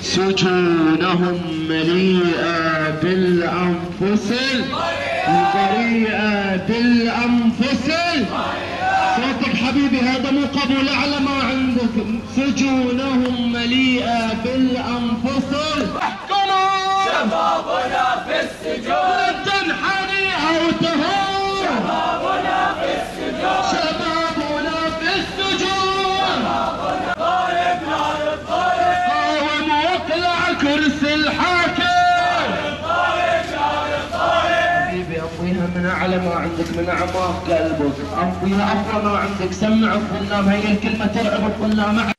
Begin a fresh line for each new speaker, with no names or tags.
سجونهم مليئة بالأنفس البريئة بالأنفس. صوتك حبيبي هذا مو قبول أعلى ما عندك. سجونهم مليئة بالأنفس. احكموا!
شبابنا في السجون.
كرسي الحاكم. حبيبي امضيها من أعلى ما عندك من أعماق قلبك. امضيها أفضل ما عندك. سمع الظلام هي الكلمة ترعب الظلام